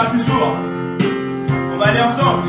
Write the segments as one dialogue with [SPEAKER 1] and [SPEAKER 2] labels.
[SPEAKER 1] On va aller ensemble.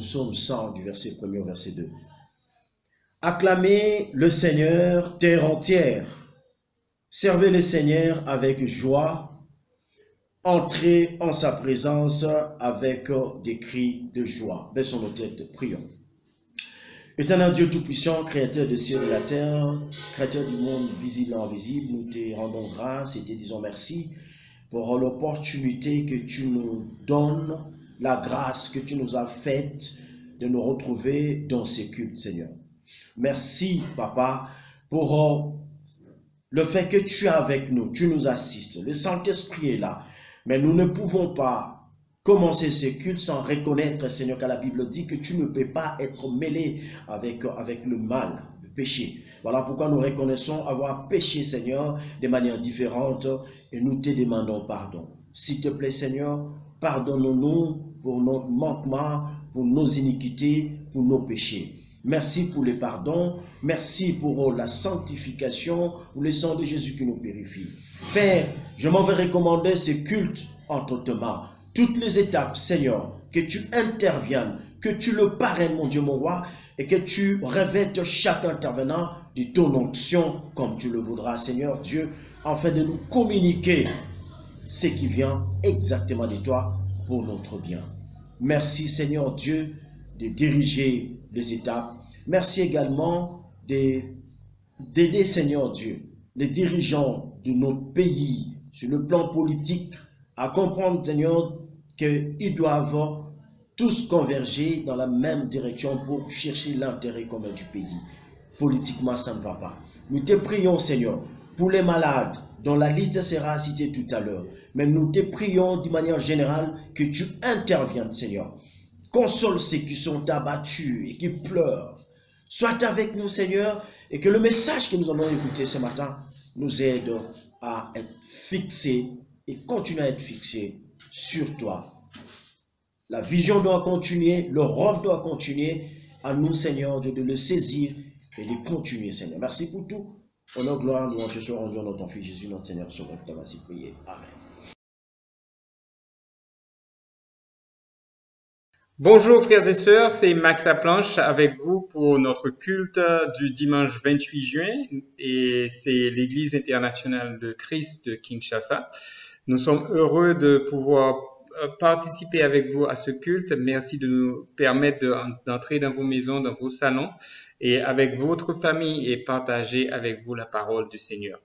[SPEAKER 2] Psaume 100 du verset 1 au verset 2. Acclamez le Seigneur, terre entière. Servez le Seigneur avec joie. Entrez en sa présence avec des cris de joie. Baissons nos têtes, prions. Éternel Dieu Tout-Puissant, Créateur des cieux et de la terre, Créateur du monde visible et invisible, nous te rendons grâce et te disons merci pour l'opportunité que tu nous donnes, la grâce que tu nous as faite de nous retrouver dans ces cultes, Seigneur. Merci, Papa, pour euh, le fait que tu es avec nous, tu nous assistes. Le Saint-Esprit est là, mais nous ne pouvons pas commencer ces cultes sans reconnaître, Seigneur, que la Bible dit que tu ne peux pas être mêlé avec, avec le mal, le péché. Voilà pourquoi nous reconnaissons avoir péché, Seigneur, de manière différente et nous te demandons pardon. S'il te plaît, Seigneur, pardonne-nous pour nos manquements, pour nos iniquités, pour nos péchés. Merci pour les pardons. Merci pour la sanctification, pour le sang de Jésus qui nous purifie. Père, je m'en vais recommander ce culte entre tes mains. Toutes les étapes, Seigneur, que tu interviennes, que tu le parraines, mon Dieu, mon roi, et que tu revêtes chaque intervenant de ton onction comme tu le voudras, Seigneur Dieu, afin de nous communiquer ce qui vient exactement de toi pour notre bien. Merci, Seigneur Dieu, de diriger les étapes. Merci également d'aider, Seigneur Dieu, les dirigeants de notre pays sur le plan politique à comprendre, Seigneur, qu'ils doivent tous converger dans la même direction pour chercher l'intérêt commun du pays. Politiquement, ça ne va pas. Nous te prions, Seigneur, pour les malades, dont la liste sera citée tout à l'heure. Mais nous te prions d'une manière générale que tu interviennes, Seigneur. Console ceux qui sont abattus et qui pleurent. Sois avec nous, Seigneur, et que le message que nous allons écouter ce matin nous aide à être fixés et continuer à être fixés sur toi. La vision doit continuer, le rêve doit continuer. À nous, Seigneur, de, le saisir et de continuer, Seigneur. Merci pour tout. Honneur, gloire, louange, te soit rendu à notre Fils Jésus, notre Seigneur, sur notre ainsi prier. Amen.
[SPEAKER 3] Bonjour frères et sœurs, c'est Max Aplanche avec vous pour notre culte du dimanche 28 juin et c'est l'Église internationale de Christ de Kinshasa. Nous sommes heureux de pouvoir euh, participer avec vous à ce culte. Merci de nous permettre d'entrer dans vos maisons, dans vos salons et avec votre famille et partager avec vous la parole du Seigneur.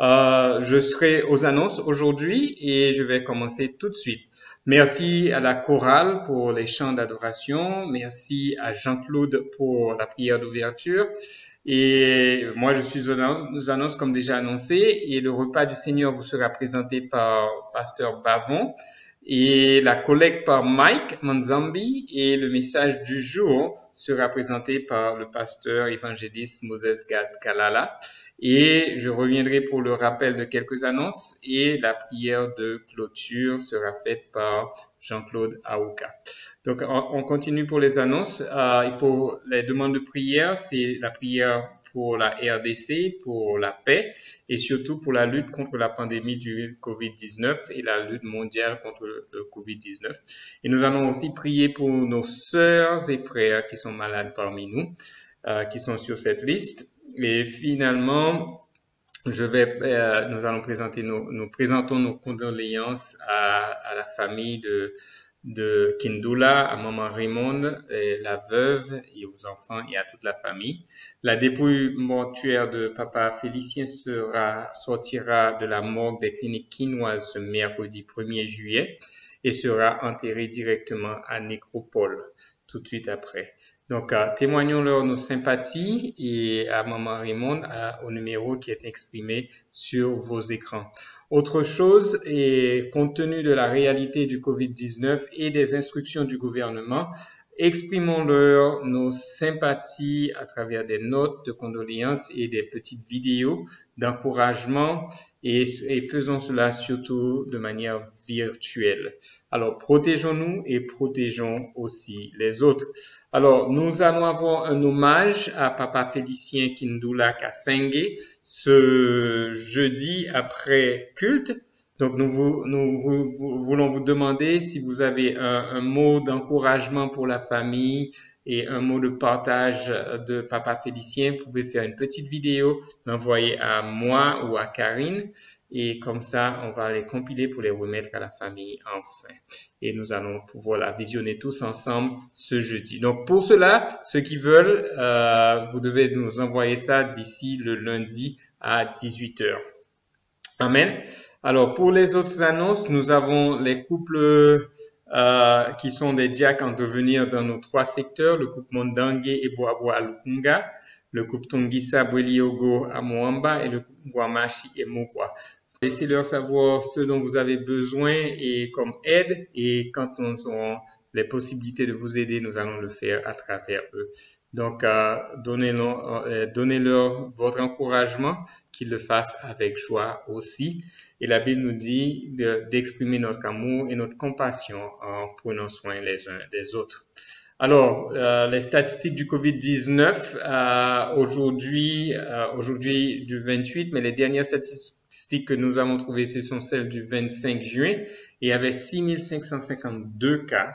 [SPEAKER 3] Euh, je serai aux annonces aujourd'hui et je vais commencer tout de suite. Merci à la chorale pour les chants d'adoration. Merci à Jean-Claude pour la prière d'ouverture. Et moi, je suis aux annonces comme déjà annoncé. Et le repas du Seigneur vous sera présenté par Pasteur Bavon et la collecte par Mike Manzambi et le message du jour sera présenté par le pasteur évangéliste Moses Gad Kalala. Et je reviendrai pour le rappel de quelques annonces et la prière de clôture sera faite par Jean-Claude Aouka. Donc, on continue pour les annonces. Euh, il faut les demandes de prière, c'est la prière pour la RDC, pour la paix et surtout pour la lutte contre la pandémie du COVID-19 et la lutte mondiale contre le COVID-19. Et nous allons aussi prier pour nos sœurs et frères qui sont malades parmi nous, euh, qui sont sur cette liste. Et finalement, euh, nous allons présenter nos, nous présentons nos condoléances à la famille de, de Kindula à maman Raymond, la veuve et aux enfants et à toute la famille. La dépouille mortuaire de papa Félicien sera, sortira de la morgue des cliniques quinoises ce mercredi 1er juillet et sera enterré directement à Nécropole tout de suite après. Donc, euh, témoignons-leur nos sympathies et à Maman Raymond au numéro qui est exprimé sur vos écrans. Autre chose, et compte tenu de la réalité du COVID-19 et des instructions du gouvernement, exprimons-leur nos sympathies à travers des notes de condoléances et des petites vidéos d'encouragement et, faisons cela surtout de manière virtuelle. Alors, protégeons-nous et protégeons aussi les autres. Alors, nous allons avoir un hommage à Papa Félicien Kindula Kassenge ce jeudi après culte. Donc, nous, voulons vous demander si vous avez un mot d'encouragement pour la famille, et un mot de partage de Papa Félicien, vous pouvez faire une petite vidéo, l'envoyer à moi ou à Karine. Et comme ça, on va les compiler pour les remettre à la famille enfin. Et nous allons pouvoir la visionner tous ensemble ce jeudi. Donc pour cela, ceux qui veulent, euh, vous devez nous envoyer ça d'ici le lundi à 18h. Amen. Alors pour les autres annonces, nous avons les couples euh, qui sont des diacres en devenir dans nos trois secteurs, le couple Mondangue et Boabo à Lukunga, le couple Tongisa Bweliogo à Moamba et le couple Guamashi et Mokwa. Laissez-leur savoir ce dont vous avez besoin et comme aide et quand nous aurons les possibilités de vous aider, nous allons le faire à travers eux. Donc, euh, donnez-leur euh, donnez votre encouragement, qu'ils le fassent avec joie aussi. Et la Bible nous dit d'exprimer notre amour et notre compassion en prenant soin les uns des autres. Alors, euh, les statistiques du Covid-19, euh, aujourd'hui, euh, aujourd'hui du 28, mais les dernières statistiques que nous avons trouvées, ce sont celles du 25 juin, il y avait 6552 cas.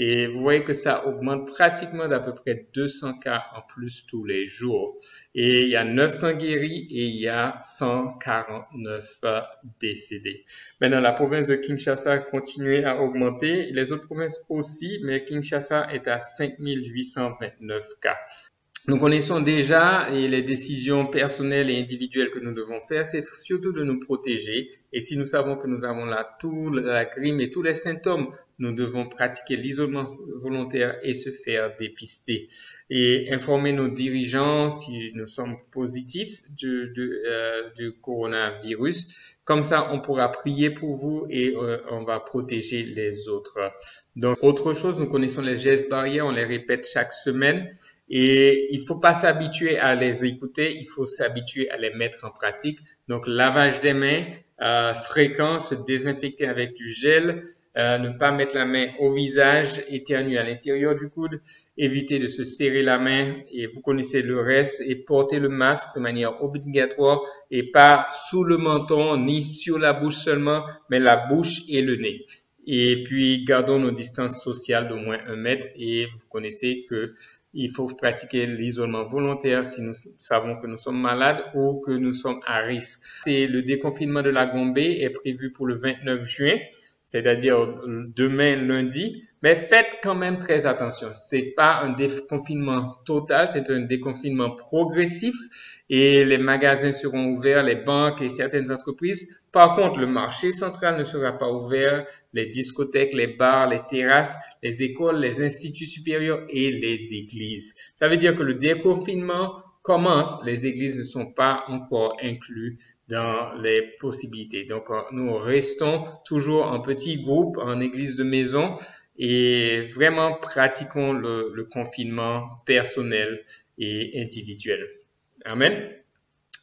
[SPEAKER 3] Et vous voyez que ça augmente pratiquement d'à peu près 200 cas en plus tous les jours. Et il y a 900 guéris et il y a 149 décédés. Maintenant, la province de Kinshasa continue à augmenter. Les autres provinces aussi, mais Kinshasa est à 5829 cas. Nous connaissons déjà les décisions personnelles et individuelles que nous devons faire, c'est surtout de nous protéger. Et si nous savons que nous avons la toux, la grippe et tous les symptômes, nous devons pratiquer l'isolement volontaire et se faire dépister. Et informer nos dirigeants si nous sommes positifs du, du, euh, du coronavirus. Comme ça, on pourra prier pour vous et euh, on va protéger les autres. Donc, autre chose, nous connaissons les gestes barrières, on les répète chaque semaine. Et il faut pas s'habituer à les écouter, il faut s'habituer à les mettre en pratique. Donc, lavage des mains euh, fréquent, se désinfecter avec du gel, euh, ne pas mettre la main au visage, éternuer à l'intérieur du coude, éviter de se serrer la main et vous connaissez le reste et porter le masque de manière obligatoire et pas sous le menton ni sur la bouche seulement, mais la bouche et le nez. Et puis, gardons nos distances sociales d'au moins un mètre et vous connaissez que il faut pratiquer l'isolement volontaire si nous savons que nous sommes malades ou que nous sommes à risque. C'est le déconfinement de la Gombe est prévu pour le 29 juin, c'est-à-dire demain lundi. Mais faites quand même très attention. C'est pas un déconfinement total, c'est un déconfinement progressif et les magasins seront ouverts, les banques et certaines entreprises. Par contre, le marché central ne sera pas ouvert, les discothèques, les bars, les terrasses, les écoles, les instituts supérieurs et les églises. Ça veut dire que le déconfinement commence, les églises ne sont pas encore inclus dans les possibilités. Donc, nous restons toujours en petits groupes, en église de maison, et vraiment pratiquons le, le confinement personnel et individuel. Amen.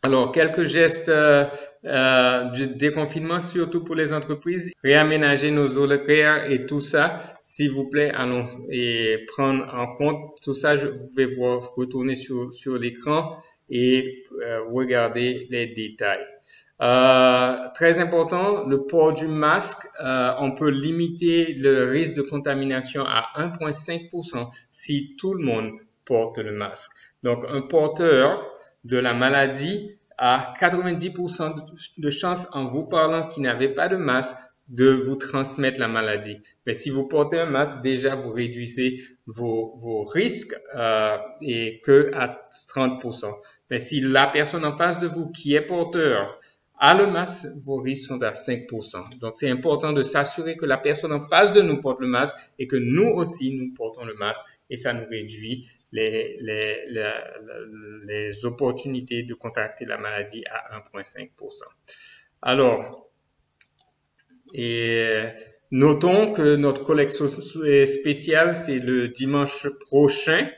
[SPEAKER 3] Alors, quelques gestes euh, euh, du déconfinement, surtout pour les entreprises. Réaménager nos horaires et tout ça, s'il vous plaît, allons et prendre en compte tout ça. Je, vous pouvez voir, retourner sur, sur l'écran et euh, regarder les détails. Euh, très important, le port du masque, euh, on peut limiter le risque de contamination à 1,5% si tout le monde porte le masque. Donc, un porteur de la maladie a 90% de chance en vous parlant qui n'avait pas de masque de vous transmettre la maladie. Mais si vous portez un masque, déjà vous réduisez vos, vos risques euh, et que à 30%. Mais si la personne en face de vous qui est porteur à le masque, vos risques sont à 5%. Donc, c'est important de s'assurer que la personne en face de nous porte le masque et que nous aussi, nous portons le masque et ça nous réduit les, les, les, les opportunités de contacter la maladie à 1,5%. Alors, et notons que notre collection spéciale, c'est le dimanche prochain.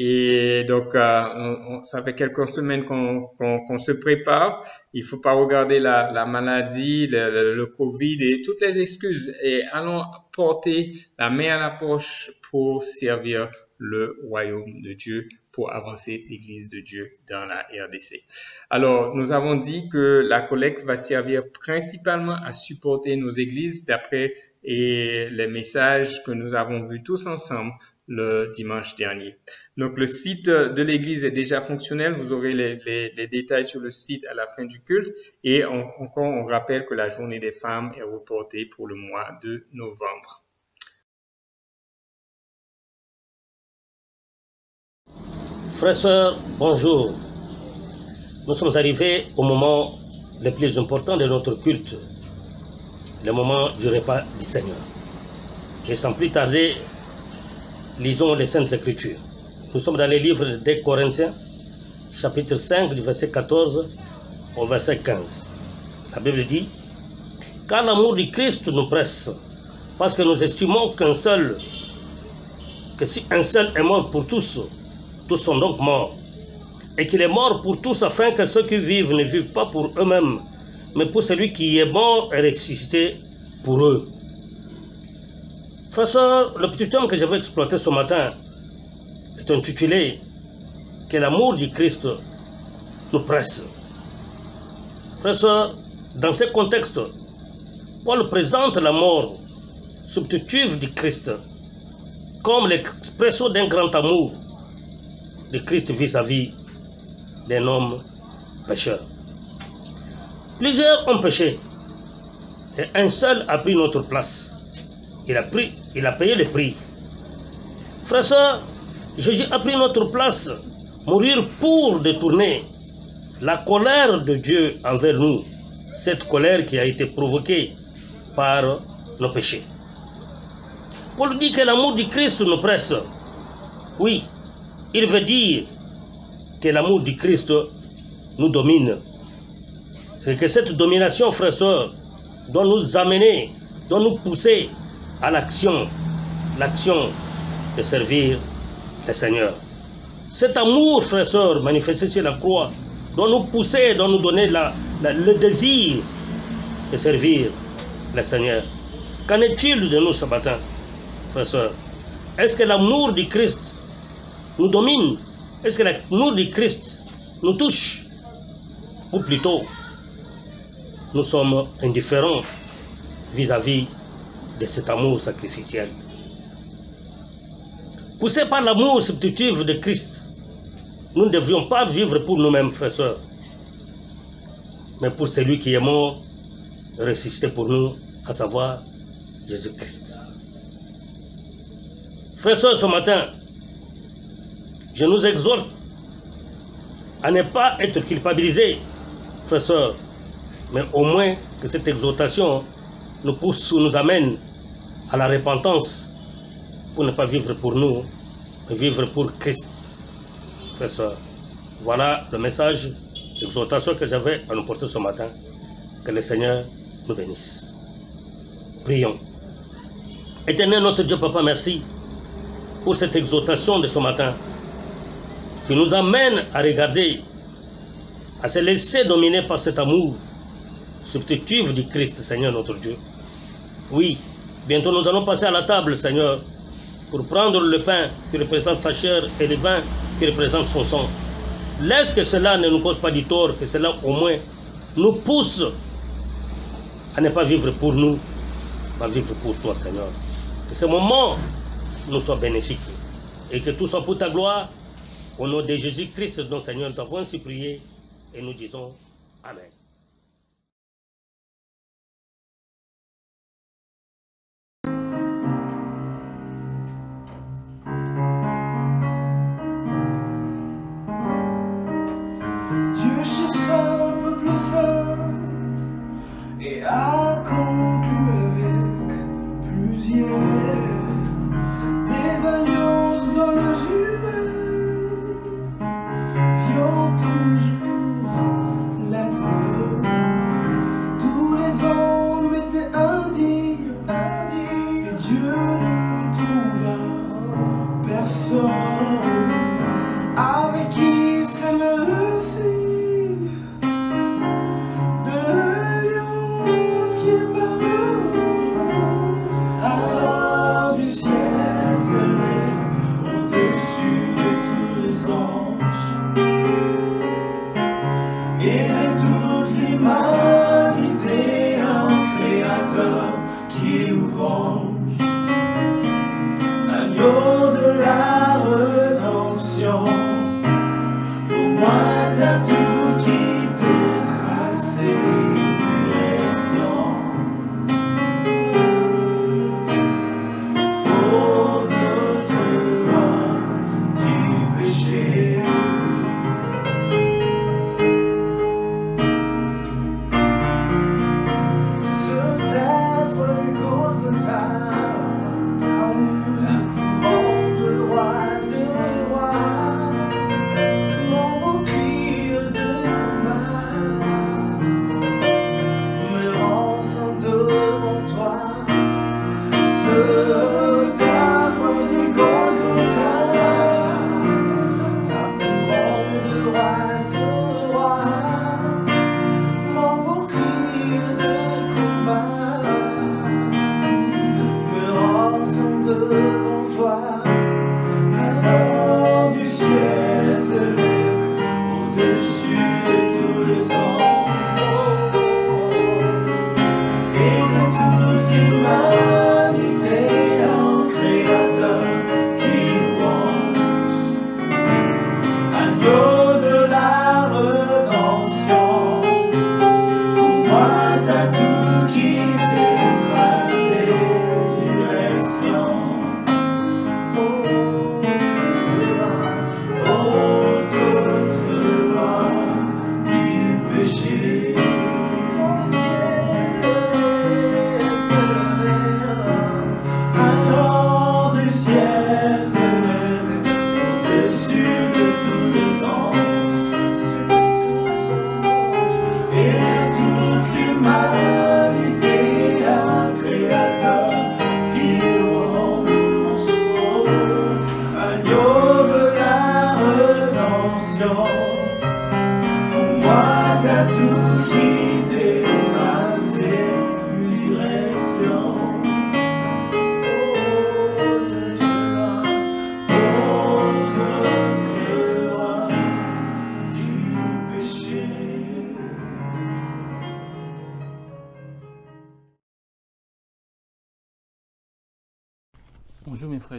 [SPEAKER 3] Et donc, euh, ça fait quelques semaines qu'on se prépare. Il faut pas regarder la, la maladie, le, le, Covid et toutes les excuses. Et allons porter la main à la poche pour servir le royaume de Dieu, pour avancer l'Église de Dieu dans la RDC. Alors, nous avons dit que la collecte va servir principalement à supporter nos églises d'après et les messages que nous avons vus tous ensemble le dimanche dernier. Donc le site de l'église est déjà fonctionnel. Vous aurez les, détails sur le site à la fin du culte. Et on, encore, on rappelle que la journée des femmes est reportée pour le mois de novembre.
[SPEAKER 4] Frères, sœurs, bonjour. Nous sommes arrivés au moment le plus important de notre culte, le moment du repas du Seigneur. Et sans plus tarder, lisons les Saintes Écritures. Nous sommes dans les livres des Corinthiens, chapitre 5, du verset 14 au verset 15. La Bible dit Car l'amour du Christ nous presse, parce que nous estimons qu'un seul, que si un seul est mort pour tous, tous sont donc morts. Et qu'il est mort pour tous afin que ceux qui vivent ne vivent pas pour eux-mêmes, mais pour celui qui est mort et ressuscité pour eux. Frère, le petit homme que je vais exploiter ce matin est intitulé Que l'amour du Christ nous presse. Frère, dans ce contexte, Paul présente la mort du Christ comme l'expression d'un grand amour de Christ vis-à-vis d'un homme pécheur. Plusieurs ont péché et un seul a pris notre place. Il a, pris, il a payé le prix. Frère, Jésus a pris notre place, mourir pour détourner la colère de Dieu envers nous, cette colère qui a été provoquée par nos péchés. Paul dit que l'amour du Christ nous presse. Oui, il veut dire que l'amour du Christ nous domine. C'est que cette domination, frère soeur, doit nous amener, doit nous pousser à l'action, l'action de servir le Seigneur. Cet amour, frère soeur, manifesté sur la croix, doit nous pousser, doit nous donner le désir de servir le Seigneur. Qu'en est-il de nous ce matin, frère soeur Est-ce que l'amour du Christ nous domine? Est-ce que l'amour du Christ nous touche? Ou plutôt, nous sommes indifférents vis-à-vis de cet amour sacrificiel. Poussés par l'amour substitutif de Christ, nous ne devions pas vivre pour nous-mêmes, frères soeurs, mais pour celui qui est mort, ressuscité pour nous, à savoir Jésus-Christ. Frères soeurs, ce matin, je nous exhorte à ne pas être culpabilisés, frères soeurs, mais au moins que cette exhortation nous pousse ou nous amène à la repentance pour ne pas vivre pour nous, mais vivre pour Christ. Voilà le message d'exhortation que j'avais à nous porter ce matin. Que le Seigneur nous bénisse. Prions. Éternel notre Dieu, Papa, merci pour cette exhortation de ce matin qui nous amène à regarder, à se laisser dominer par cet amour substitutif du Christ, Seigneur notre Dieu. Oui, bientôt nous allons passer à la table, Seigneur, pour prendre le pain qui représente sa chair et le vin qui représente son sang. Laisse que cela ne nous cause pas du tort, que cela au moins nous pousse à ne pas vivre pour nous, mais vivre pour toi, Seigneur. Que ce moment nous soit bénéfique et que tout soit pour ta gloire. Au nom de Jésus-Christ, notre Seigneur, nous t'avons ainsi prié et nous disons Amen.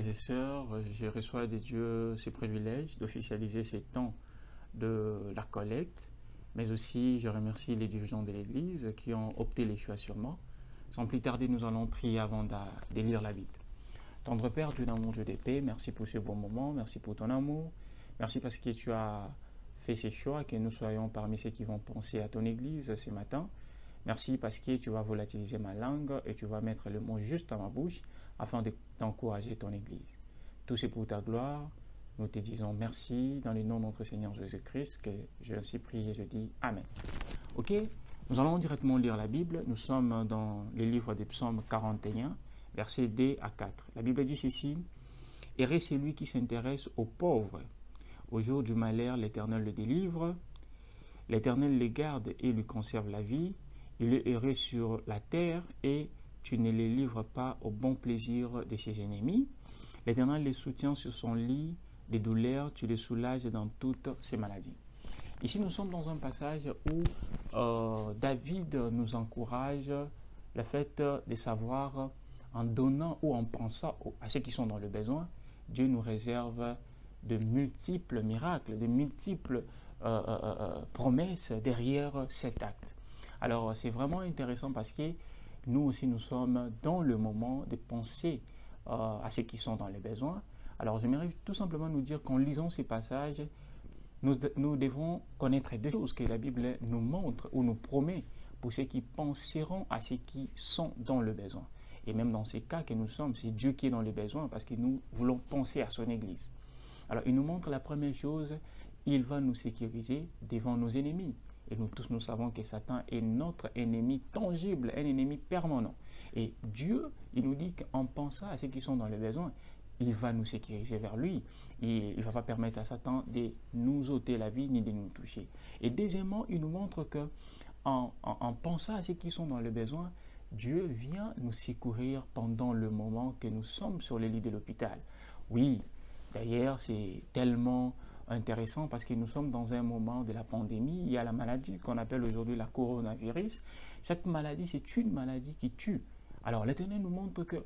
[SPEAKER 1] Et
[SPEAKER 5] sœurs, je reçois de Dieu ce privilège d'officialiser ces temps de la collecte, mais aussi je remercie les dirigeants de l'Église qui ont opté les choix sur moi. Sans plus tarder, nous allons prier avant de lire la Bible. Tendre Père, Dieu d'amour, Dieu paix, merci pour ce bon moment, merci pour ton amour, merci parce que tu as fait ces choix, que nous soyons parmi ceux qui vont penser à ton Église ce matin. Merci parce que tu vas volatiliser ma langue et tu vas mettre le mot juste à ma bouche afin d'encourager ton Église. Tout c'est pour ta gloire. Nous te disons merci dans le nom de notre Seigneur Jésus-Christ que je ainsi prie et je dis Amen. Ok, nous allons directement lire la Bible. Nous sommes dans le livre des psaumes 41, versets 2 à 4. La Bible dit ceci Errez celui qui s'intéresse aux pauvres. Au jour du malheur, l'Éternel le délivre. L'Éternel les garde et lui conserve la vie. Il est erré sur la terre et tu ne les livres pas au bon plaisir de ses ennemis. L'Éternel les soutient sur son lit des douleurs, tu les soulages dans toutes ses maladies. Ici, nous sommes dans un passage où euh, David nous encourage le fait de savoir, en donnant ou en pensant à ceux qui sont dans le besoin, Dieu nous réserve de multiples miracles, de multiples euh, euh, promesses derrière cet acte. Alors, c'est vraiment intéressant parce que nous aussi, nous sommes dans le moment de penser à ceux qui sont dans les besoins. Alors, j'aimerais tout simplement nous dire qu'en lisant ces passages, nous, devons connaître deux choses que la Bible nous montre ou nous promet pour ceux qui penseront à ceux qui sont dans le besoin. Et même dans ces cas que nous sommes, c'est Dieu qui est dans le besoin parce que nous voulons penser à son Église. Alors, il nous montre la première chose, il va nous sécuriser devant nos ennemis. Et nous tous, nous savons que Satan est notre ennemi tangible, un ennemi permanent. Et Dieu, il nous dit qu'en pensant à ceux qui sont dans le besoin, il va nous sécuriser vers lui. Et il ne va pas permettre à Satan de nous ôter la vie ni de nous toucher. Et deuxièmement, il nous montre que en, en pensant à ceux qui sont dans le besoin, Dieu vient nous secourir pendant le moment que nous sommes sur le lit de l'hôpital. Oui, d'ailleurs, c'est tellement intéressant parce que nous sommes dans un moment de la pandémie. Il y a la maladie qu'on appelle aujourd'hui la coronavirus. Cette maladie, c'est une maladie qui tue. Alors l'Éternel nous montre que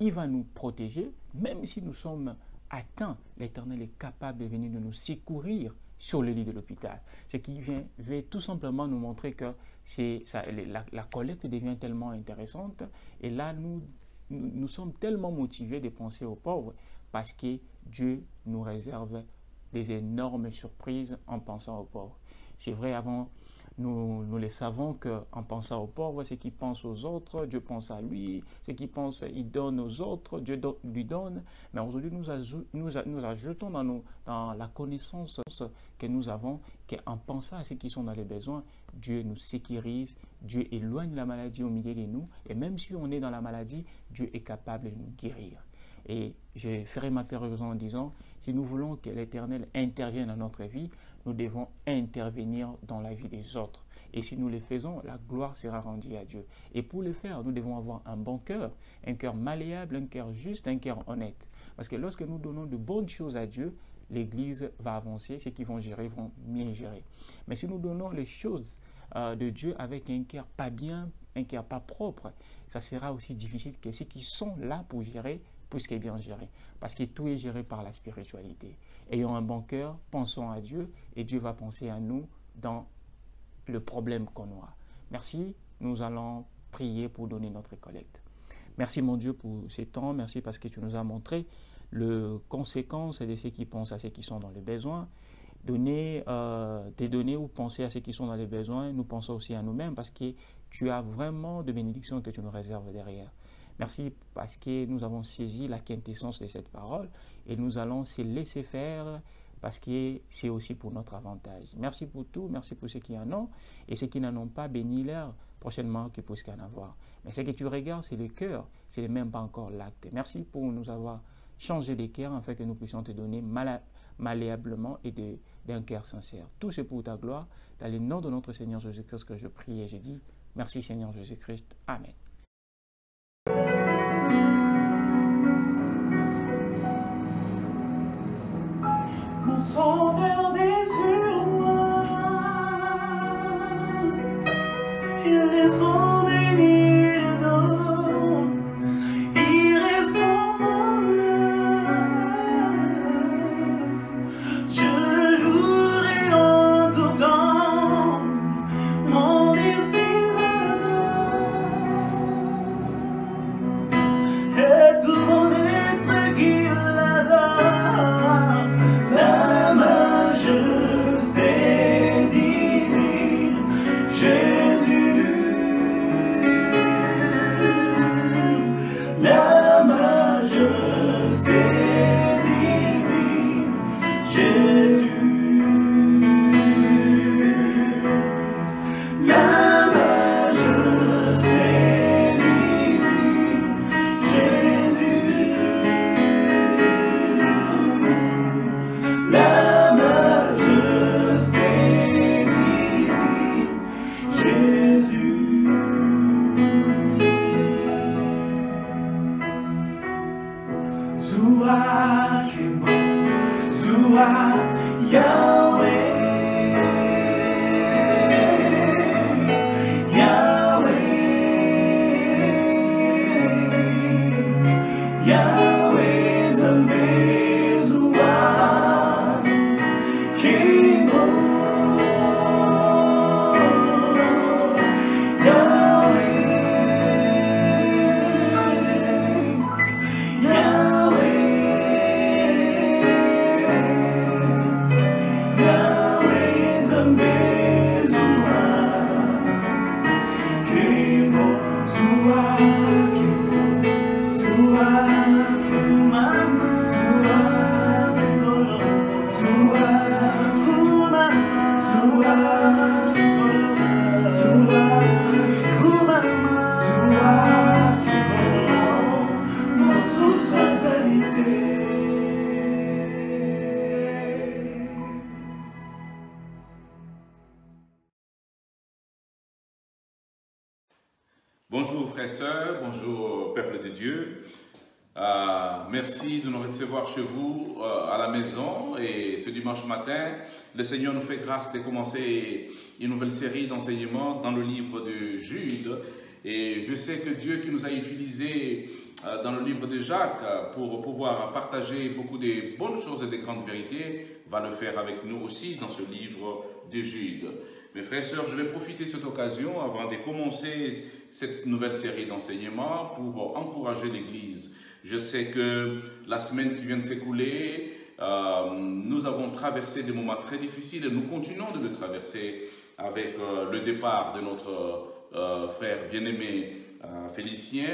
[SPEAKER 5] il va nous protéger, même si nous sommes atteints. L'Éternel est capable de venir de nous secourir sur le lit de l'hôpital. Ce qui vient, veut tout simplement nous montrer que ça, la, collecte devient tellement intéressante. Et là, nous, nous sommes tellement motivés de penser aux pauvres parce que Dieu nous réserve des énormes surprises en pensant aux pauvres. C'est vrai, avant, nous, nous les savons qu'en pensant aux pauvres, c'est qui pense aux autres, Dieu pense à lui, c'est qui pense, il donne aux autres, Dieu lui donne. Mais aujourd'hui, nous, nous, ajoutons dans, dans la connaissance que nous avons qu'en pensant à ceux qui sont dans les besoins, Dieu nous sécurise, Dieu éloigne la maladie au milieu de nous, et même si on est dans la maladie, Dieu est capable de nous guérir. Et je ferai ma péroration en disant, si nous voulons que l'Éternel intervienne dans notre vie, nous devons intervenir dans la vie des autres. Et si nous le faisons, la gloire sera rendue à Dieu. Et pour le faire, nous devons avoir un bon cœur, un cœur malléable, un cœur juste, un cœur honnête. Parce que lorsque nous donnons de bonnes choses à Dieu, l'Église va avancer, ceux qui vont gérer vont bien gérer. Mais si nous donnons les choses euh, de Dieu avec un cœur pas bien, un cœur pas propre, ça sera aussi difficile que ceux qui sont là pour gérer puisqu'il est bien géré. Parce que tout est géré par la spiritualité. Ayons un bon cœur, pensons à Dieu et Dieu va penser à nous dans le problème qu'on aura. Merci, nous allons prier pour donner notre collecte. Merci mon Dieu pour ces temps, merci parce que tu nous as montré les conséquences de ceux qui pensent à ceux qui sont dans les besoins. Donner euh, des données ou penser à ceux qui sont dans les besoins, nous pensons aussi à nous-mêmes parce que tu as vraiment de bénédictions que tu nous réserves derrière. Merci parce que nous avons saisi la quintessence de cette parole et nous allons se laisser faire parce que c'est aussi pour notre avantage. Merci pour tout, merci pour ceux qui en ont et ceux qui n'en ont pas, bénis-leur prochainement qu'ils puissent en avoir. Mais ce que tu regardes, c'est le cœur, c'est même pas encore l'acte. Merci pour nous avoir changé les cœurs afin que nous puissions te donner malléablement et d'un cœur sincère. Tout c'est pour ta gloire. Dans le nom de notre Seigneur Jésus-Christ que je prie et je dis merci Seigneur Jésus-Christ. Amen.
[SPEAKER 1] Mon sauveur
[SPEAKER 6] Bonjour frères et sœurs, bonjour peuple de Dieu. Euh, merci de nous recevoir chez vous euh, à la maison et ce dimanche matin, le Seigneur nous fait grâce de commencer une nouvelle série d'enseignements dans le livre de Jude. Et je sais que Dieu qui nous a utilisés euh, dans le livre de Jacques pour pouvoir partager beaucoup de bonnes choses et de grandes vérités, va le faire avec nous aussi dans ce livre de Jude. Mes frères et sœurs, je vais profiter de cette occasion avant de commencer cette nouvelle série d'enseignements pour encourager l'Église. Je sais que la semaine qui vient de s'écouler, euh, nous avons traversé des moments très difficiles et nous continuons de le traverser avec euh, le départ de notre euh, frère bien-aimé Félicien.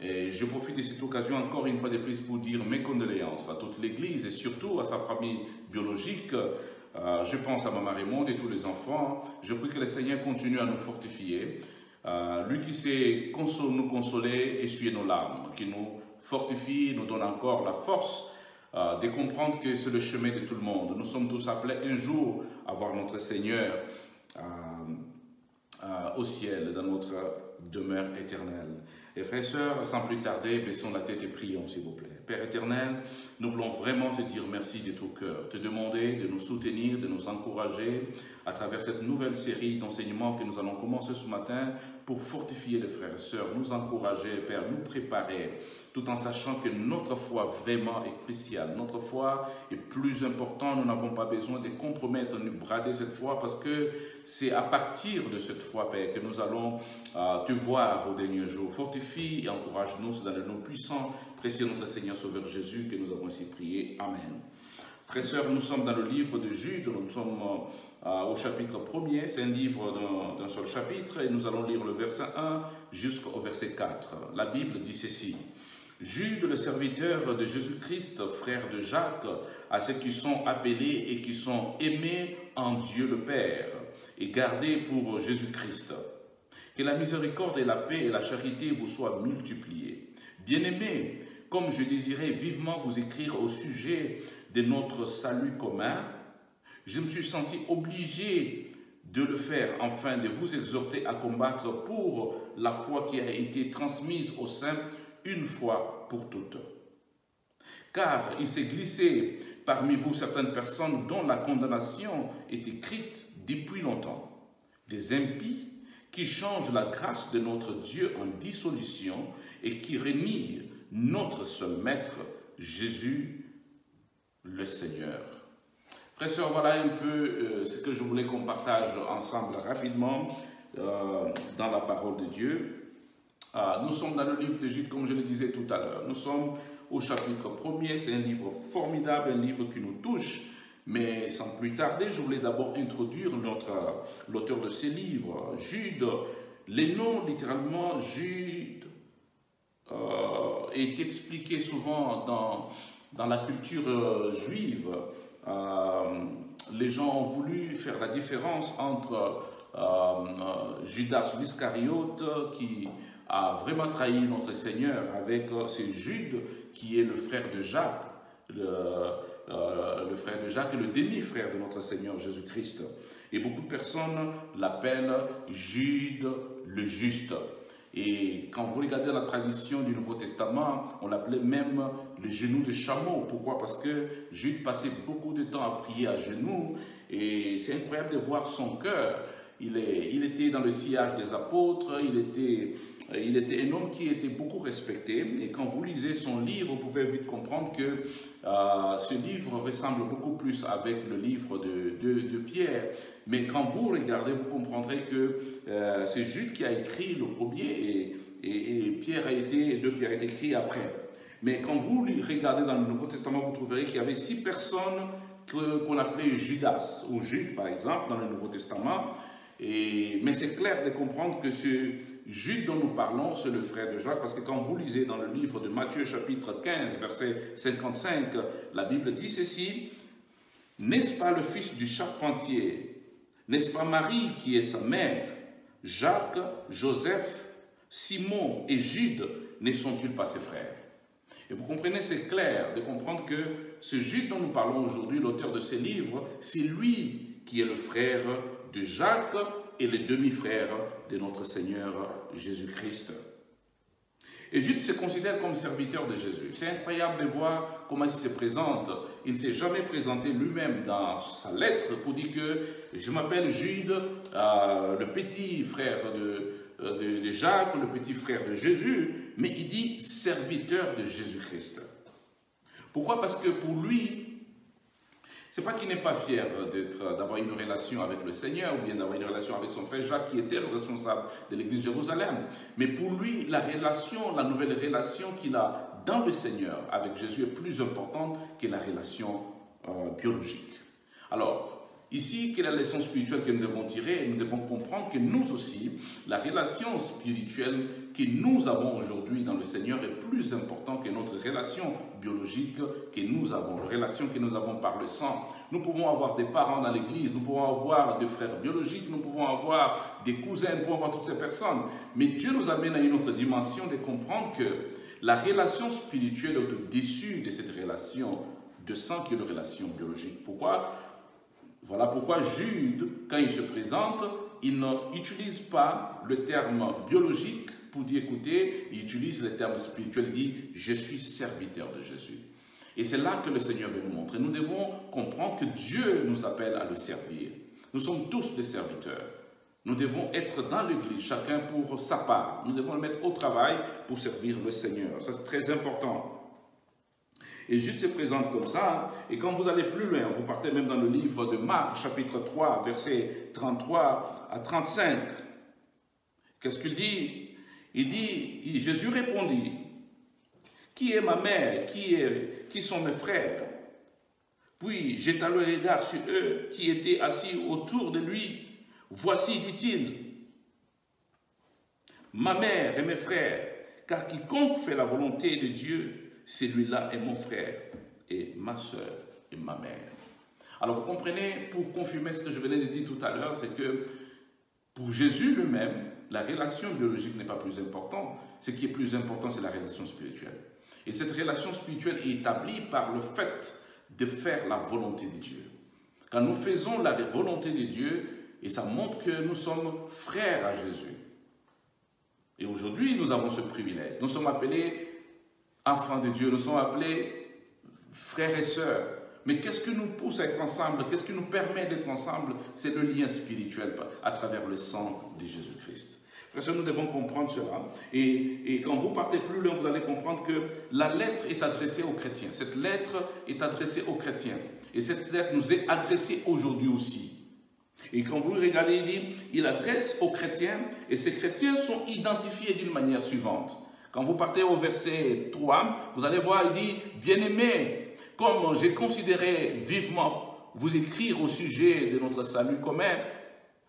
[SPEAKER 6] Et je profite de cette occasion encore une fois de plus pour dire mes condoléances à toute l'Église et surtout à sa famille biologique. Je pense à Maman Raymond et tous les enfants. Je prie que le Seigneur continue à nous fortifier. Lui qui sait nous consoler, essuyer nos larmes, qui nous fortifie, nous donne encore la force euh, de comprendre que c'est le chemin de tout le monde. Nous sommes tous appelés un jour à voir notre Seigneur euh, euh, au ciel, dans notre demeure éternelle. Et frères et sœurs, sans plus tarder, baissons la tête et prions, s'il vous plaît. Père éternel, nous voulons vraiment te dire merci de tout cœur, te demander de nous soutenir, de nous encourager à travers cette nouvelle série d'enseignements que nous allons commencer ce matin pour fortifier les frères et sœurs, nous encourager, Père, nous préparer, tout en sachant que notre foi vraiment est cruciale. Notre foi est plus importante. Nous n'avons pas besoin de compromettre, de brader cette foi parce que c'est à partir de cette foi, Père, que nous allons euh, te voir au dernier jour. Fortifie et encourage-nous, dans le nom puissant, précieux notre Seigneur Sauveur Jésus que nous avons ainsi prié. Amen. Frères et sœurs, nous sommes dans le livre de Jude, nous sommes euh, au chapitre 1er, c'est un livre d'un seul chapitre, et nous allons lire le verset 1 jusqu'au verset 4. La Bible dit ceci. Jude, le serviteur de Jésus-Christ, frère de Jacques, à ceux qui sont appelés et qui sont aimés en Dieu le Père et gardés pour Jésus-Christ. Que la miséricorde et la paix et la charité vous soient multipliées. Bien-aimés, comme je désirais vivement vous écrire au sujet de notre salut commun, je me suis senti obligé de le faire afin de vous exhorter à combattre pour la foi qui a été transmise au sein une fois pour toutes. Car il s'est glissé parmi vous certaines personnes dont la condamnation est écrite depuis longtemps, des impies qui changent la grâce de notre Dieu en dissolution et qui renient notre seul Maître, Jésus le Seigneur. Frères et sœurs, voilà un peu euh, ce que je voulais qu'on partage ensemble rapidement euh, dans la parole de Dieu. Ah, nous sommes dans le livre de Jude, comme je le disais tout à l'heure. Nous sommes au chapitre 1er. C'est un livre formidable, un livre qui nous touche. Mais sans plus tarder, je voulais d'abord introduire notre- l'auteur de ces livres, Jude. Les noms, littéralement, Jude, euh, est expliqué souvent dans, dans la culture euh, juive. Euh, les gens ont voulu faire la différence entre euh, euh, Judas l'Iscariote qui a vraiment trahi notre Seigneur avec euh, c'est Jude qui est le frère de Jacques, le, euh, le frère de Jacques et le demi-frère de notre Seigneur Jésus-Christ. Et beaucoup de personnes l'appellent Jude le juste. Et quand vous regardez la tradition du Nouveau Testament, on l'appelait même le genou de chameau. Pourquoi? Parce que Jude passait beaucoup de temps à prier à genoux. Et c'est incroyable de voir son cœur. Il, était dans le sillage des apôtres, il était, il était un homme qui était beaucoup respecté. Et quand vous lisez son livre, vous pouvez vite comprendre que euh, ce livre ressemble beaucoup plus avec le livre de, Pierre. Mais quand vous regardez, vous comprendrez que euh, c'est Jude qui a écrit le premier et Pierre a été, deux Pierre a été écrit après. Mais quand vous regardez dans le Nouveau Testament, vous trouverez qu'il y avait six personnes qu'on appelait Judas, ou Jude par exemple, dans le Nouveau Testament. Mais c'est clair de comprendre que ce Jude dont nous parlons, c'est le frère de Jacques, parce que quand vous lisez dans le livre de Matthieu chapitre 15, verset 55, la Bible dit ceci, N'est-ce pas le fils du charpentier? N'est-ce pas Marie qui est sa mère? Jacques, Joseph, Simon et Jude ne sont-ils pas ses frères Et vous comprenez, c'est clair de comprendre que ce Jude dont nous parlons aujourd'hui, l'auteur de ces livres, c'est lui qui est le frère de Jacques et le demi-frère de notre Seigneur Jésus-Christ. Et Jude se considère comme serviteur de Jésus. C'est incroyable de voir comment il se présente. Il ne s'est jamais présenté lui-même dans sa lettre pour dire que je m'appelle Jude, euh, le petit frère de, de, de Jacques, le petit frère de Jésus, mais il dit serviteur de Jésus-Christ. Pourquoi? Parce que pour lui, c'est pas qu'il n'est pas fier d'avoir une relation avec le Seigneur ou bien d'avoir une relation avec son frère Jacques qui était le responsable de l'église de Jérusalem. Mais pour lui, la relation, la nouvelle relation qu'il a dans le Seigneur avec Jésus est plus importante que la relation euh, biologique. Alors, Ici, quelle est la leçon spirituelle que nous devons tirer? Nous devons comprendre que nous aussi, la relation spirituelle que nous avons aujourd'hui dans le Seigneur est plus importante que notre relation biologique que nous avons, la relation que nous avons par le sang. Nous pouvons avoir des parents dans l'église, nous pouvons avoir des frères biologiques, nous pouvons avoir des cousins, nous pouvons avoir toutes ces personnes. Mais Dieu nous amène à une autre dimension de comprendre que la relation spirituelle est au-dessus de cette relation de sang qui est une relation biologique. Pourquoi? Voilà pourquoi Jude, quand il se présente, il n'utilise pas le terme biologique pour dire écoutez, il utilise le terme spirituel, il dit je suis serviteur de Jésus. Et c'est là que le Seigneur veut nous montrer. Nous devons comprendre que Dieu nous appelle à le servir. Nous sommes tous des serviteurs. Nous devons être dans l'Église, chacun pour sa part. Nous devons le mettre au travail pour servir le Seigneur. Ça, c'est très important. Et Jude se présente comme ça. Et quand vous allez plus loin, vous partez même dans le livre de Marc, chapitre 3, versets 33 à 35. Qu'est-ce qu'il dit? Il dit, Jésus répondit, Qui est ma mère? Qui, qui sont mes frères Puis jeta le regard sur eux qui étaient assis autour de lui. Voici, dit-il, ma mère et mes frères, car quiconque fait la volonté de Dieu, celui-là est mon frère et ma soeur et ma mère. Alors vous comprenez, pour confirmer ce que je venais de dire tout à l'heure, c'est que pour Jésus lui-même, la relation biologique n'est pas plus importante. Ce qui est plus important, c'est la relation spirituelle. Et cette relation spirituelle est établie par le fait de faire la volonté de Dieu. Quand nous faisons la volonté de Dieu, et ça montre que nous sommes frères à Jésus. Et aujourd'hui, nous avons ce privilège. Nous sommes appelés enfants de Dieu, nous sommes appelés frères et sœurs. Mais qu'est-ce qui nous pousse à être ensemble? Qu'est-ce qui nous permet d'être ensemble? C'est le lien spirituel à travers le sang de Jésus-Christ. Frères nous devons comprendre cela. Et, et, quand vous partez plus loin, vous allez comprendre que la lettre est adressée aux chrétiens. Cette lettre est adressée aux chrétiens. Et cette lettre nous est adressée aujourd'hui aussi. Et quand vous regardez, il dit, il adresse aux chrétiens, et ces chrétiens sont identifiés d'une manière suivante. Quand vous partez au verset 3, vous allez voir, il dit, bien-aimé, comme j'ai considéré vivement vous écrire au sujet de notre salut commun,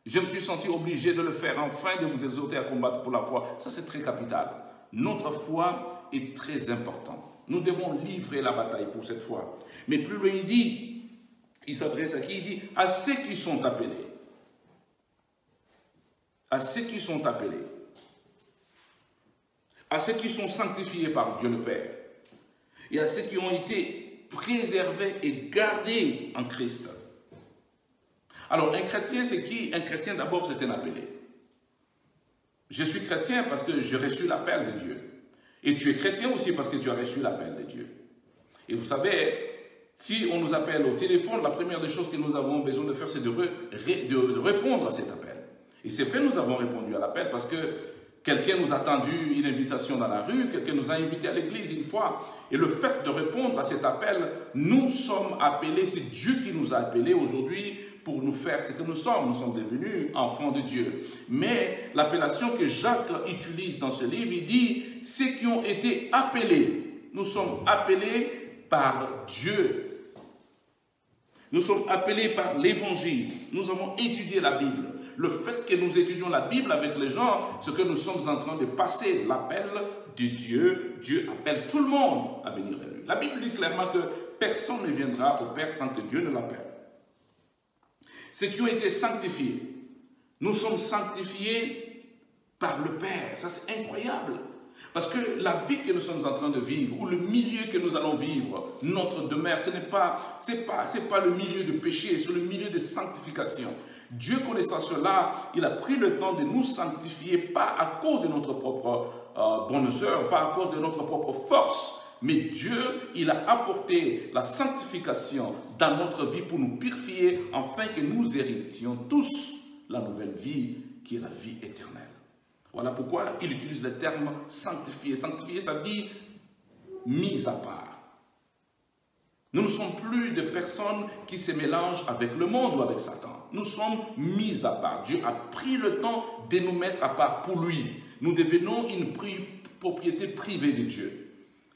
[SPEAKER 6] je me suis senti obligé de le faire afin de vous exhorter à combattre pour la foi. Ça, c'est très capital. Notre foi est très importante. Nous devons livrer la bataille pour cette foi. Mais plus loin, il dit, il s'adresse à qui? Il dit, à ceux qui sont appelés. À ceux qui sont appelés à ceux qui sont sanctifiés par Dieu le Père, et à ceux qui ont été préservés et gardés en Christ. Alors, un chrétien, c'est qui? Un chrétien, d'abord, c'est un appelé. Je suis chrétien parce que j'ai reçu l'appel de Dieu. Et tu es chrétien aussi parce que tu as reçu l'appel de Dieu. Et vous savez, si on nous appelle au téléphone, la première des choses que nous avons besoin de faire, c'est de, répondre à cet appel. Et c'est vrai, nous avons répondu à l'appel parce que quelqu'un nous a tendu une invitation dans la rue, quelqu'un nous a invité à l'église une fois. Et le fait de répondre à cet appel, nous sommes appelés, c'est Dieu qui nous a appelés aujourd'hui pour nous faire ce que nous sommes. Nous sommes devenus enfants de Dieu. Mais l'appellation que Jacques utilise dans ce livre, il dit, ceux qui ont été appelés, nous sommes appelés par Dieu. Nous sommes appelés par l'Évangile. Nous avons étudié la Bible. Le fait que nous étudions la Bible avec les gens, ce que nous sommes en train de passer, l'appel de Dieu. Dieu appelle tout le monde à venir à lui. La Bible dit clairement que personne ne viendra au Père sans que Dieu ne l'appelle ceux qui ont été sanctifiés. Nous sommes sanctifiés par le Père. Ça, c'est incroyable. Parce que la vie que nous sommes en train de vivre, ou le milieu que nous allons vivre, notre demeure, ce n'est pas, c'est pas, c'est pas le milieu de péché, c'est le milieu de sanctification. Dieu connaissant cela, il a pris le temps de nous sanctifier, pas à cause de notre propre euh, bonne pas à cause de notre propre force, mais Dieu, il a apporté la sanctification dans notre vie pour nous purifier, afin que nous héritions tous la nouvelle vie qui est la vie éternelle. Voilà pourquoi il utilise le terme sanctifier. Sanctifier, ça dit mise à part. Nous ne sommes plus des personnes qui se mélangent avec le monde ou avec Satan. Nous sommes mis à part. Dieu a pris le temps de nous mettre à part pour lui. Nous devenons une propriété privée de Dieu.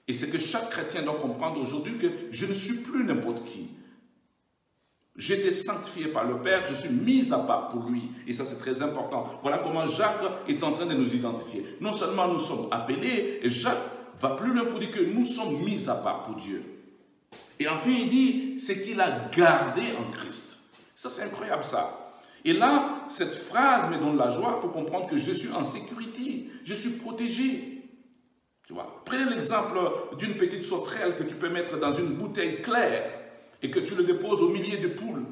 [SPEAKER 6] Et c'est que chaque chrétien doit comprendre aujourd'hui que je ne suis plus n'importe qui. J'étais sanctifié par le Père, je suis mis à part pour lui. Et ça, c'est très important. Voilà comment Jacques est en train de nous identifier. Non seulement nous sommes appelés, et Jacques va plus loin pour dire que nous sommes mis à part pour Dieu. Et enfin, il dit, c'est qu'il a gardé en Christ. Ça, c'est incroyable, ça. Et là, cette phrase me donne la joie pour comprendre que je suis en sécurité, je suis protégé. Prenez l'exemple d'une petite sauterelle que tu peux mettre dans une bouteille claire et que tu le déposes au milieu de poules.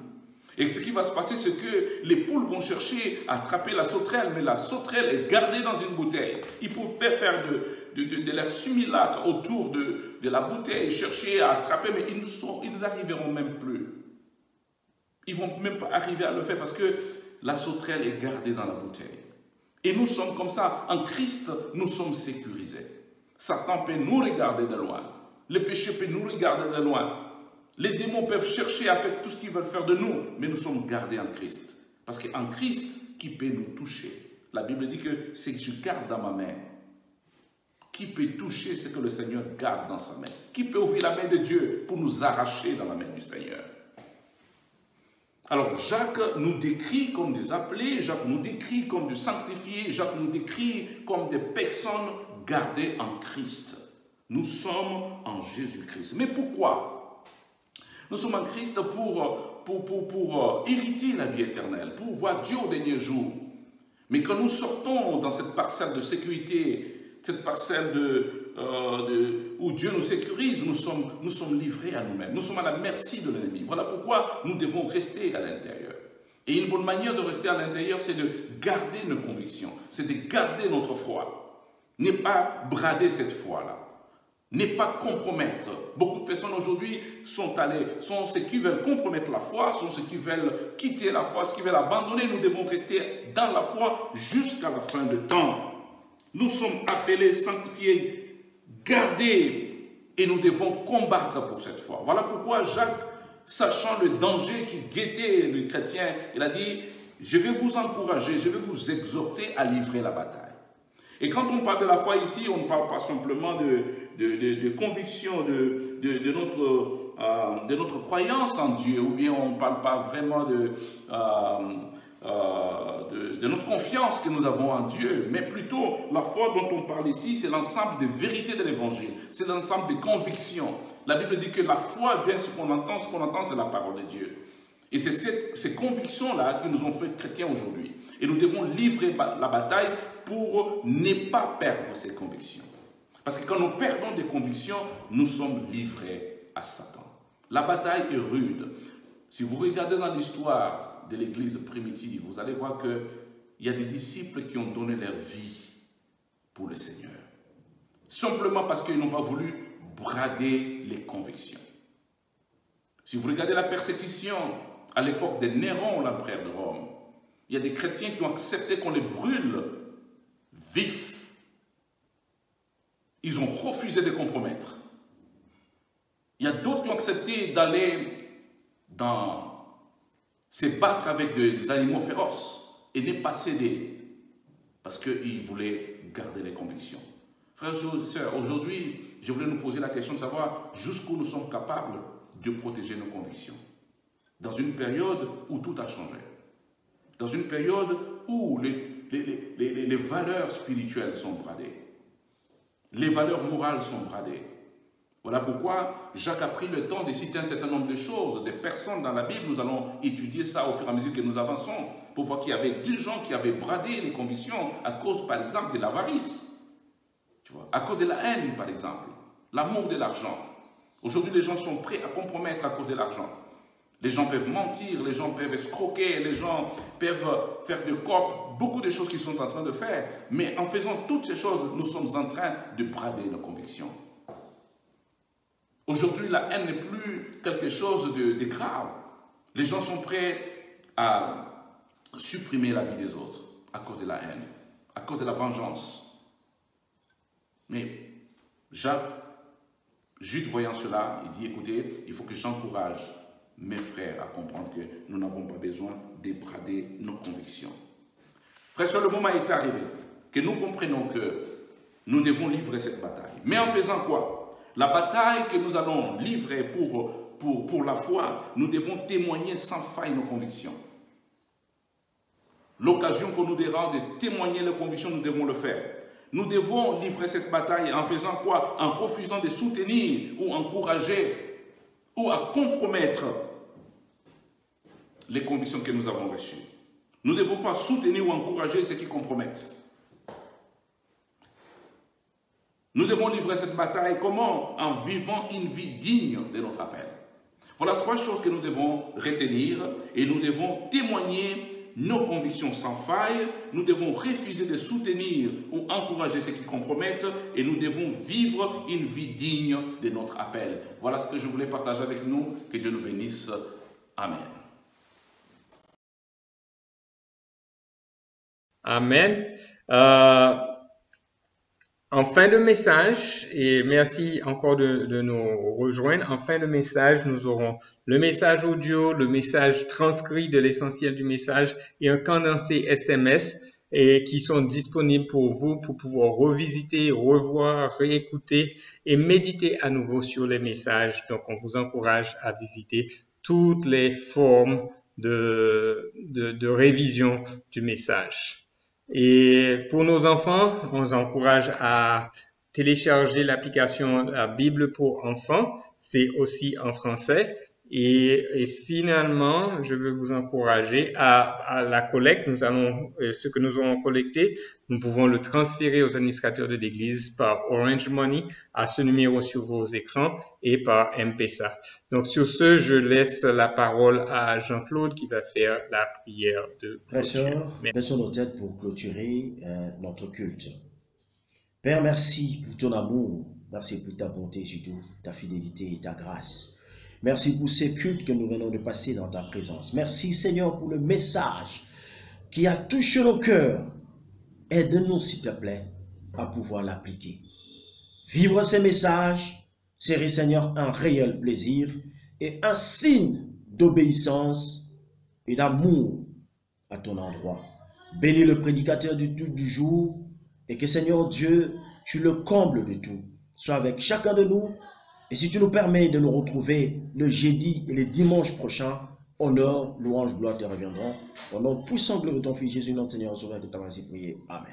[SPEAKER 6] Et ce qui va se passer, c'est que les poules vont chercher à attraper la sauterelle, mais la sauterelle est gardée dans une bouteille. Ils peuvent faire de, de, de, l'air simulacre autour de, de, la bouteille, chercher à attraper, mais ils n'arriveront même plus. Ils vont même pas arriver à le faire parce que la sauterelle est gardée dans la bouteille. Et nous sommes comme ça. En Christ, nous sommes sécurisés. Satan peut nous regarder de loin. Le péché peut nous regarder de loin. Les démons peuvent chercher à faire tout ce qu'ils veulent faire de nous, mais nous sommes gardés en Christ. Parce qu'en Christ, qui peut nous toucher? La Bible dit que c'est que je garde dans ma main. Qui peut toucher ce que le Seigneur garde dans sa main? Qui peut ouvrir la main de Dieu pour nous arracher dans la main du Seigneur? Alors Jacques nous décrit comme des appelés, Jacques nous décrit comme des sanctifiés, Jacques nous décrit comme des personnes gardés en Christ. Nous sommes en Jésus-Christ. Mais pourquoi Nous sommes en Christ pour, pour, pour, pour, euh, hériter la vie éternelle, pour voir Dieu au dernier jour? Mais quand nous sortons dans cette parcelle de sécurité, cette parcelle de, euh, où Dieu nous sécurise, nous sommes, nous sommes livrés à nous-mêmes. Nous sommes à la merci de l'ennemi. Voilà pourquoi nous devons rester à l'intérieur. Et une bonne manière de rester à l'intérieur, c'est de garder nos convictions, c'est de garder notre foi n'est pas brader cette foi-là, n'est pas compromettre. Beaucoup de personnes aujourd'hui sont allées, sont ceux qui veulent compromettre la foi, sont ceux qui veulent quitter la foi, ceux qui veulent abandonner. Nous devons rester dans la foi jusqu'à la fin de temps. Nous sommes appelés, sanctifiés, gardés, et nous devons combattre pour cette foi. Voilà pourquoi Jacques, sachant le danger qui guettait le chrétien, il a dit, je vais vous encourager, je vais vous exhorter à livrer la bataille. Et quand on parle de la foi ici, on ne parle pas simplement de, de, conviction de, de, notre, euh, de notre croyance en Dieu, ou bien on ne parle pas vraiment de, euh, euh, de, notre confiance que nous avons en Dieu, mais plutôt la foi dont on parle ici, c'est l'ensemble des vérités de l'Évangile, c'est l'ensemble des convictions. La Bible dit que la foi vient ce qu'on entend, ce qu'on entend, c'est la parole de Dieu. Et c'est ces convictions-là qui nous ont fait chrétiens aujourd'hui. Et nous devons livrer la bataille pour ne pas perdre ces convictions. Parce que quand nous perdons des convictions, nous sommes livrés à Satan. La bataille est rude. Si vous regardez dans l'histoire de l'Église primitive, vous allez voir que il y a des disciples qui ont donné leur vie pour le Seigneur. Simplement parce qu'ils n'ont pas voulu brader les convictions. Si vous regardez la persécution à l'époque de Néron, l'empereur de Rome, il y a des chrétiens qui ont accepté qu'on les brûle vifs. Ils ont refusé de compromettre. Il y a d'autres qui ont accepté d'aller dans, se battre avec des animaux féroces et ne pas céder parce qu'ils voulaient garder les convictions. Frères et sœurs, aujourd'hui, je voulais nous poser la question de savoir jusqu'où nous sommes capables de protéger nos convictions. Dans une période où tout a changé. Dans une période où les valeurs spirituelles sont bradées. Les valeurs morales sont bradées. Voilà pourquoi Jacques a pris le temps de citer un certain nombre de choses, des personnes dans la Bible. Nous allons étudier ça au fur et à mesure que nous avançons, pour voir qu'il y avait deux gens qui avaient bradé les convictions à cause, par exemple, de l'avarice. Tu vois, à cause de la haine, par exemple, l'amour de l'argent. Aujourd'hui, les gens sont prêts à compromettre à cause de l'argent. Les gens peuvent mentir, les gens peuvent escroquer, les gens peuvent faire de copes, beaucoup de choses qu'ils sont en train de faire. Mais en faisant toutes ces choses, nous sommes en train de brader nos convictions. Aujourd'hui, la haine n'est plus quelque chose de, grave. Les gens sont prêts à supprimer la vie des autres à cause de la haine, à cause de la vengeance. Mais Jacques, Jude voyant cela, il dit, écoutez, il faut que j'encourage mes frères à comprendre que nous n'avons pas besoin de brader nos convictions. Frère, le moment est arrivé que nous comprenions que nous devons livrer cette bataille. Mais en faisant quoi? La bataille que nous allons livrer pour, la foi, nous devons témoigner sans faille nos convictions. L'occasion qu'on nous donnera de témoigner nos convictions, nous devons le faire. Nous devons livrer cette bataille en faisant quoi? En refusant de soutenir ou encourager ou à compromettre les convictions que nous avons reçues. Nous ne devons pas soutenir ou encourager ceux qui compromettent. Nous devons livrer cette bataille comment En vivant une vie digne de notre appel. Voilà trois choses que nous devons retenir et nous devons témoigner nos convictions sans faille, nous devons refuser de soutenir ou encourager ceux qui compromettent et nous devons vivre une vie digne de notre appel. Voilà ce que je voulais partager avec nous. Que Dieu nous bénisse. Amen.
[SPEAKER 3] Amen. Euh, en fin de message, et merci encore de, nous rejoindre, en fin de message, nous aurons le message audio, le message transcrit de l'essentiel du message et un condensé SMS et qui sont disponibles pour vous pour pouvoir revisiter, revoir, réécouter et méditer à nouveau sur les messages. Donc, on vous encourage à visiter toutes les formes de, révision du message. Et pour nos enfants, on encourage à télécharger l'application la Bible pour enfants. C'est aussi en français. Et, finalement, je veux vous encourager à, la collecte. Nous allons, euh, ce que nous aurons collecté, nous pouvons le transférer aux administrateurs de l'Église par Orange Money à ce numéro sur vos écrans et par M-Pesa. Donc sur ce, je laisse la parole à Jean-Claude qui va faire la prière de
[SPEAKER 2] clôture. Baissons nos têtes pour clôturer euh, notre culte. Père, merci pour ton amour, merci pour ta bonté, surtout ta fidélité et ta grâce. Merci pour ces cultes que nous venons de passer dans ta présence. Merci Seigneur pour le message qui a touché nos cœurs. Aide-nous, s'il te plaît, à pouvoir l'appliquer. Vivre ces messages serait, Seigneur, un réel plaisir et un signe d'obéissance et d'amour à ton endroit. Bénis le prédicateur du, du jour et que, Seigneur Dieu, tu le combles de tout. Sois avec chacun de nous et si tu nous permets de nous retrouver le jeudi et le dimanche prochain, honneur, louange, gloire te reviendront. Au nom puissant de ton Fils Jésus, notre Seigneur, Sauveur, de ta prier. Amen.